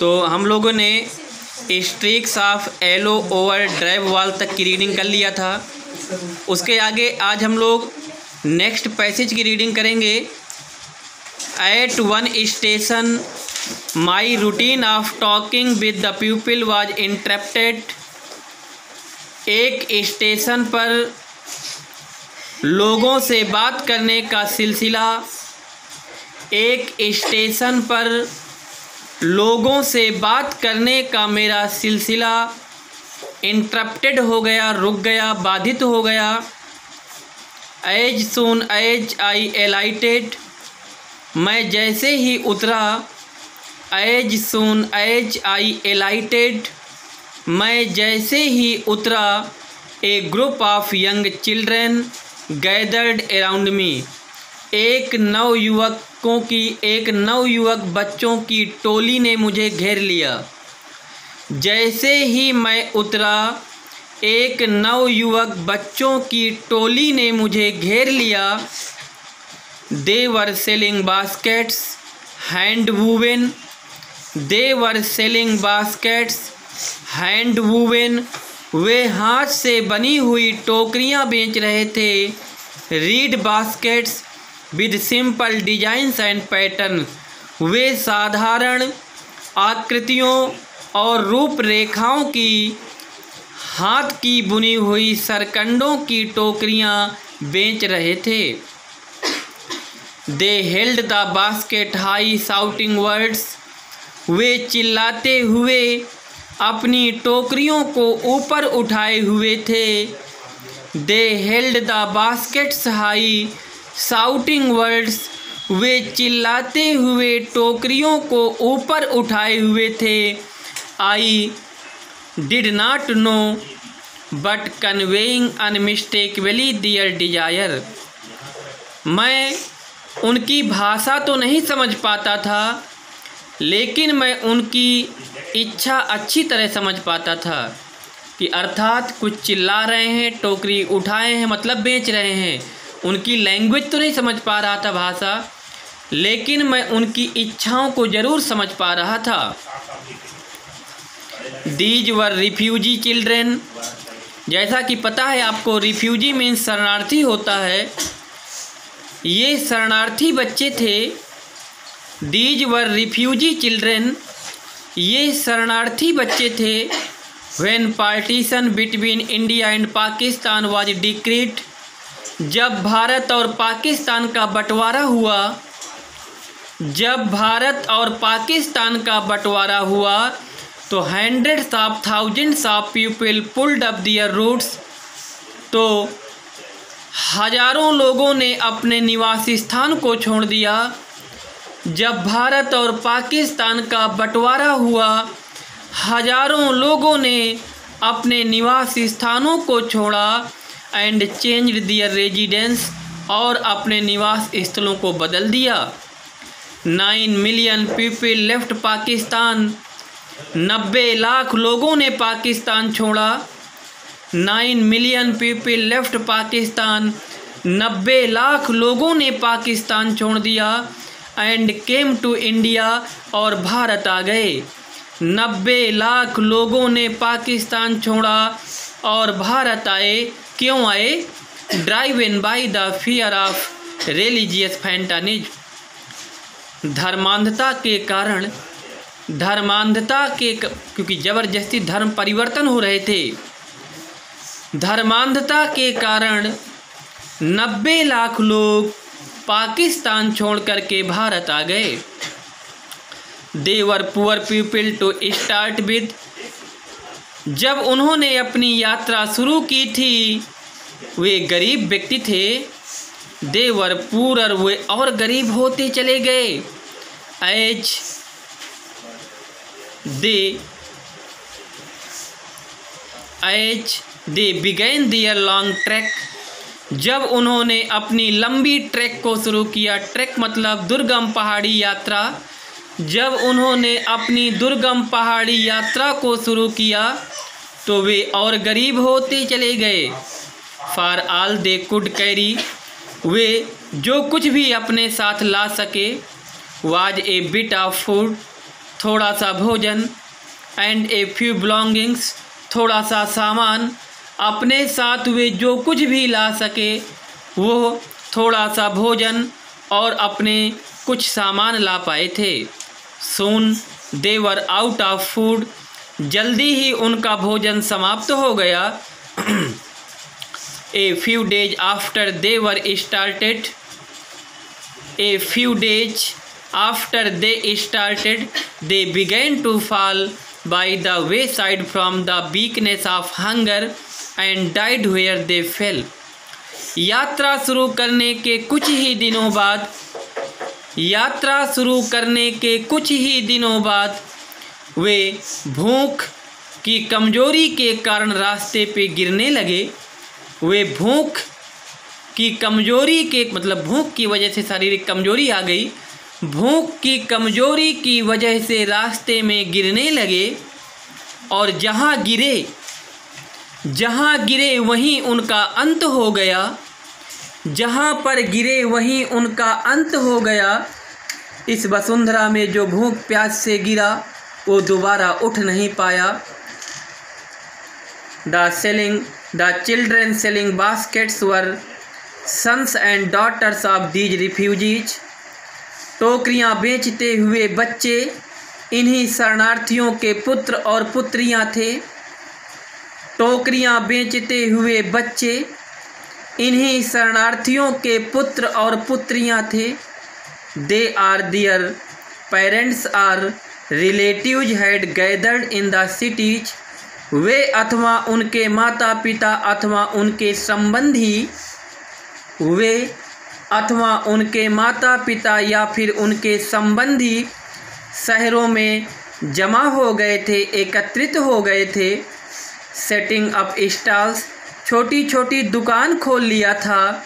तो हम लोगों ने streaks of allow over drive wall तक की रीडिंग कर लिया था। उसके आगे आज हम लोग नेक्स्ट पैसेज की रीडिंग करेंगे। At one station my routine of talking with the people was interrupted. एक स्टेशन पर लोगों से बात करने का सिलसिला। एक स्टेशन पर लोगों से बात करने का मेरा सिलसिला इंटरप्टेड हो गया, रुक गया, बाधित हो गया। As soon as I alighted. मैं जैसे ही उतरा as soon as I alighted. मैं जैसे ही उतरा a group of young children gathered around me एक नव युवकों की, एक नव युवक बच्चों की टोली ने मुझे घेर लिया। जैसे ही मैं उतरा, एक नव युवक बच्चों की टोली ने मुझे घेर लिया। They were selling baskets, hand woven they were selling baskets, hand woven, वे हाथ से बनी हुई टोकरियाँ बेच रहे थे। Reed baskets with simple designs and pattern वे साधारण आकृतियों और रूपरेखाओं की हाथ की बुनी हुई सरकंडों की टोकरियाँ बेच रहे थे। They held the basket high shouting words वे चिल्लाते हुए अपनी टोकरियों को ऊपर उठाए हुए थे। They held the baskets high shouting words वे चिल्लाते हुए टोकरियों को ऊपर उठाए हुए थे। I did not know but conveying unmistakably their desire मैं उनकी भाषा तो नहीं समझ पाता था, लेकिन मैं उनकी इच्छा अच्छी तरह समझ पाता था कि अर्थात कुछ चिल्ला रहे हैं, टोकरी उठाए हैं मतलब बेच रहे हैं। उनकी लैंग्वेज तो नहीं समझ पा रहा था भाषा, लेकिन मैं उनकी इच्छाओं को ज़रूर समझ पा रहा था। दीज वर रिफ्यूजी चिल्ड्रेन जैसा कि पता है आपको रिफ्यूजी मीन्स शरणार्थी होता है। ये शरणार्थी बच्चे थे। दीज वर रिफ्यूजी चिल्ड्रेन ये शरणार्थी बच्चे थे। When partition between India and Pakistan was decreed जब भारत और पाकिस्तान का बंटवारा हुआ, जब भारत और पाकिस्तान का बंटवारा हुआ तो hundreds of thousands of people pulled up their roots. तो हज़ारों लोगों ने अपने निवासी स्थान को छोड़ दिया। जब भारत और पाकिस्तान का बंटवारा हुआ, हज़ारों लोगों ने अपने निवास स्थानों को छोड़ा। एंड चेंज दियर रेजिडेंस और अपने निवास स्थलों को बदल दिया। Nine million people left Pakistan. नब्बे लाख लोगों ने पाकिस्तान छोड़ा। Nine million people left Pakistan. नब्बे लाख लोगों ने पाकिस्तान छोड़ दिया एंड केम टू इंडिया और भारत आ गए। नब्बे लाख लोगों ने पाकिस्तान छोड़ा और भारत आए। क्यों आए? Driven by the fear of religious fanaticism धर्मांधता के कारण, धर्मांधता के क्योंकि ज़बरदस्ती धर्म परिवर्तन हो रहे थे। धर्मांधता के कारण नब्बे लाख लोग पाकिस्तान छोड़ कर के भारत आ गए। They were poor people to start with. जब उन्होंने अपनी यात्रा शुरू की थी वे गरीब व्यक्ति थे। देवर पूर वे और गरीब होते चले गए। As they as they began their long trek. जब उन्होंने अपनी लंबी ट्रैक को शुरू किया, ट्रैक मतलब दुर्गम पहाड़ी यात्रा। जब उन्होंने अपनी दुर्गम पहाड़ी यात्रा को शुरू किया तो वे और गरीब होते चले गए। फार आल दे कुड कैरी। वे जो कुछ भी अपने साथ ला सके, was a bit of food, थोड़ा सा भोजन, एंड ए फ्यू बिलोंगिंग्स, थोड़ा सा सामान। अपने साथ वे जो कुछ भी ला सके, वो थोड़ा सा भोजन और अपने कुछ सामान ला पाए थे। Soon they were out of food. जल्दी ही उनका भोजन समाप्त हो गया। A few days after they were started a few days after they started they began to fall by the wayside from the weakness of hunger and died where they fell यात्रा शुरू करने के कुछ ही दिनों बाद, यात्रा शुरू करने के कुछ ही दिनों बाद, वे भूख की कमज़ोरी के कारण रास्ते पे गिरने लगे। वे भूख की कमज़ोरी के मतलब भूख की वजह से शारीरिक कमज़ोरी आ गई। भूख की कमज़ोरी की वजह से रास्ते में गिरने लगे और जहाँ गिरे जहाँ गिरे वहीं उनका अंत हो गया। जहाँ पर गिरे वहीं उनका अंत हो गया। इस वसुंधरा में जो भूख प्यास से गिरा, वो दोबारा उठ नहीं पाया। The selling the children selling baskets were sons and daughters of these refugees टोकरियाँ बेचते हुए बच्चे इन्हीं शरणार्थियों के पुत्र और पुत्रियाँ थे। टोकरियाँ बेचते हुए बच्चे इन्हीं शरणार्थियों के पुत्र और पुत्रियाँ थे। They are their parents or relatives had gathered in the cities वे अथवा उनके माता पिता अथवा उनके संबंधी, वे अथवा उनके माता पिता या फिर उनके संबंधी शहरों में जमा हो गए थे, एकत्रित हो गए थे। सेटिंग अप स्टॉल्स छोटी छोटी दुकान खोल लिया था।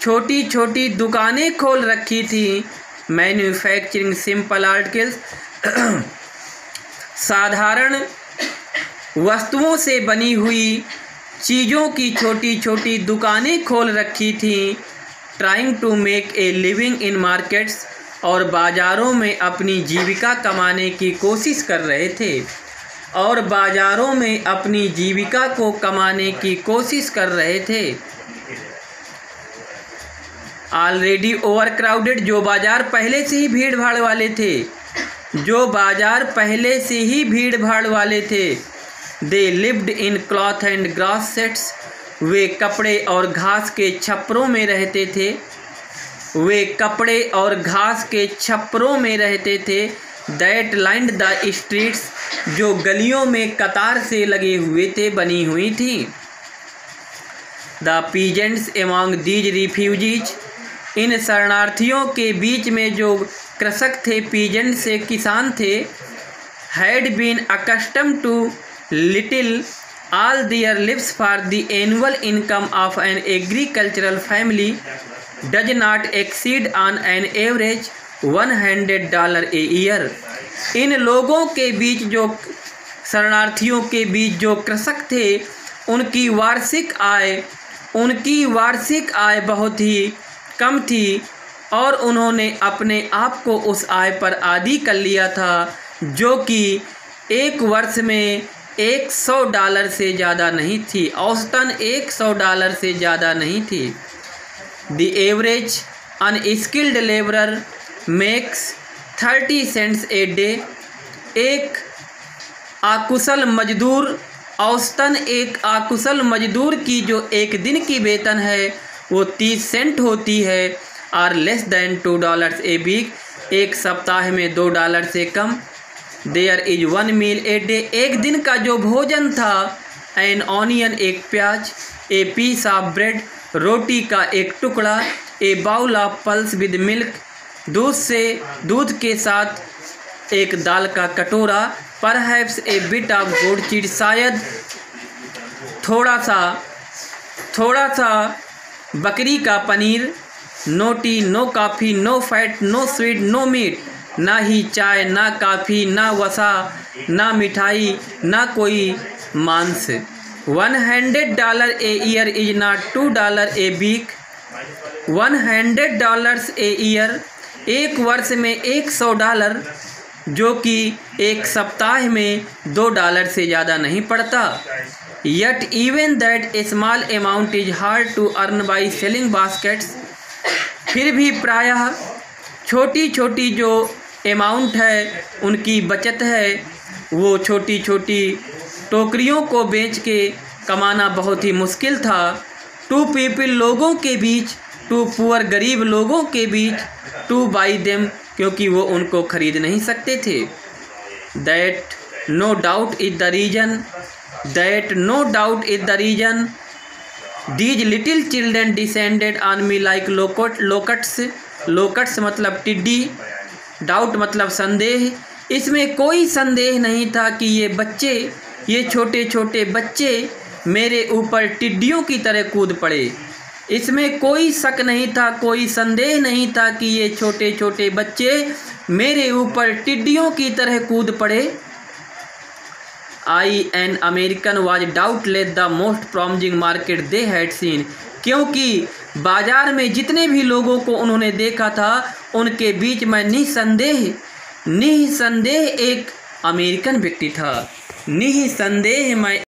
छोटी छोटी दुकानें खोल रखी थी। मैन्युफैक्चरिंग सिंपल आर्टिकल्स साधारण वस्तुओं से बनी हुई चीज़ों की छोटी छोटी दुकानें खोल रखी थी trying to make a living in markets और बाज़ारों में अपनी जीविका कमाने की कोशिश कर रहे थे। और बाज़ारों में अपनी जीविका को कमाने की कोशिश कर रहे थे। ऑलरेडी ओवर क्राउडेड जो बाज़ार पहले से ही भीड़ भाड़ वाले थे। जो बाज़ार पहले से ही भीड़ भाड़ वाले थे। They lived in cloth and grass sets वे कपड़े और घास के छप्परों में रहते थे। वे कपड़े और घास के छप्परों में रहते थे। दैट लाइंड द स्ट्रीट्स जो गलियों में कतार से लगे हुए थे, बनी हुई थी। The peasants among these refugees इन शरणार्थियों के बीच में जो कृषक थे पीजेंट से किसान थे had been accustomed to little all their lives for the annual income of an agricultural family does not exceed on an average one hundred dollar a year इन लोगों के बीच जो शरणार्थियों के बीच जो कृषक थे, उनकी वार्षिक आय, उनकी वार्षिक आय बहुत ही कम थी और उन्होंने अपने आप को उस आय पर आदि कर लिया था, जो कि एक वर्ष में एक सौ डॉलर से ज़्यादा नहीं थी। औसतन एक सौ डॉलर से ज़्यादा नहीं थी। The average unskilled labourer makes thirty cents a day एक आकुशल मजदूर, औसतन एक आकुशल मजदूर की जो एक दिन की वेतन है, वो तीस सेंट होती है, और less than two dollars a week एक सप्ताह में दो डॉलर से कम। There is one meal a day एक दिन का जो भोजन था एन ऑनियन एक प्याज ए पीस ऑफ़ ब्रेड रोटी का एक टुकड़ा a bowl of pulse with milk दूध से, दूध के साथ एक दाल का कटोरा perhaps a bit of गुड़ चीज़ शायद थोड़ा सा थोड़ा सा बकरी का paneer no tea no coffee no fat no sweet no meat ना ही चाय, ना काफ़ी, ना वसा, ना मिठाई, ना कोई मांस। One hundred dollar a year is not two dollar a week one hundred dollars a year एक वर्ष में एक सौ डॉलर, जो कि एक सप्ताह में दो डॉलर से ज़्यादा नहीं पड़ता। Yet even that small amount is hard to earn by selling baskets फिर भी प्रायः छोटी छोटी जो अमाउंट है, उनकी बचत है, वो छोटी छोटी टोकरियों को बेच के कमाना बहुत ही मुश्किल था। टू पीपल लोगों के बीच, टू पुअर गरीब लोगों के बीच, टू बाई देम, क्योंकि वो उनको खरीद नहीं सकते थे। That no doubt is the reason that no doubt is the reason these little children descended on me like locust locusts locusts मतलब टिड्डी। डाउट मतलब संदेह। इसमें कोई संदेह नहीं था कि ये बच्चे, ये छोटे छोटे बच्चे मेरे ऊपर टिड्डियों की तरह कूद पड़े। इसमें कोई शक नहीं था, कोई संदेह नहीं था कि ये छोटे छोटे बच्चे मेरे ऊपर टिड्डियों की तरह कूद पड़े। I an American was doubtless the most promising market they had seen क्योंकि बाज़ार में जितने भी लोगों को उन्होंने देखा था, उनके बीच में निसंदेह निसंदेह एक अमेरिकन व्यक्ति था। निसंदेह मैं